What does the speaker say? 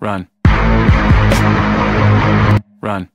Run. Run.